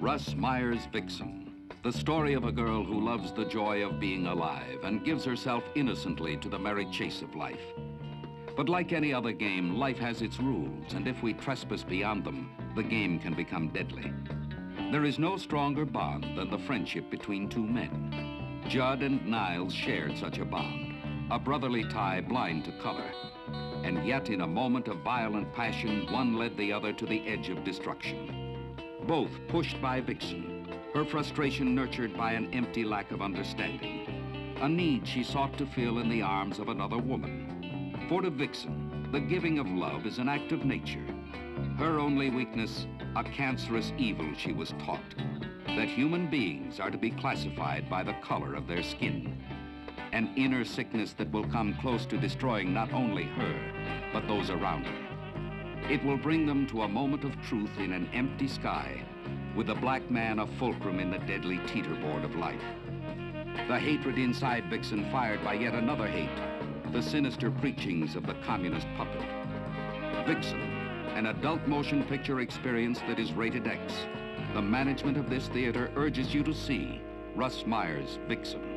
Russ Meyer's Vixen, the story of a girl who loves the joy of being alive and gives herself innocently to the merry chase of life. But like any other game, life has its rules, and if we trespass beyond them, the game can become deadly. There is no stronger bond than the friendship between two men. Judd and Niles shared such a bond, a brotherly tie blind to color. And yet, in a moment of violent passion, one led the other to the edge of destruction. Both pushed by Vixen, her frustration nurtured by an empty lack of understanding, a need she sought to fill in the arms of another woman. For to Vixen, the giving of love is an act of nature. Her only weakness, a cancerous evil she was taught, that human beings are to be classified by the color of their skin. An inner sickness that will come close to destroying not only her, but those around her. It will bring them to a moment of truth in an empty sky, with the black man a fulcrum in the deadly teeterboard of life. The hatred inside Vixen fired by yet another hate, the sinister preachings of the communist puppet. Vixen, an adult motion picture experience that is rated X. The management of this theater urges you to see Russ Meyer's Vixen.